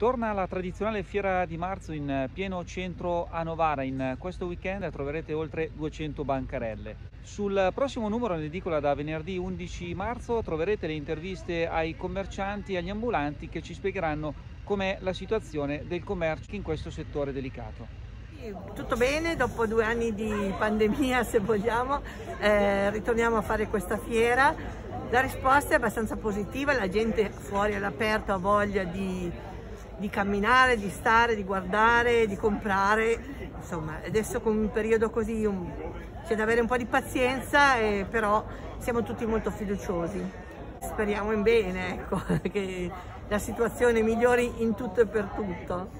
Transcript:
Torna la tradizionale fiera di marzo in pieno centro a Novara. In questo weekend troverete oltre 200 bancarelle. Sul prossimo numero in edicola da venerdì 11 marzo troverete le interviste ai commercianti e agli ambulanti che ci spiegheranno com'è la situazione del commercio in questo settore delicato. Tutto bene, dopo due anni di pandemia se vogliamo, eh, ritorniamo a fare questa fiera. La risposta è abbastanza positiva, la gente fuori all'aperto ha voglia di di camminare, di stare, di guardare, di comprare, insomma adesso con un periodo così c'è da avere un po' di pazienza, e, però siamo tutti molto fiduciosi. Speriamo in bene, ecco, che la situazione migliori in tutto e per tutto.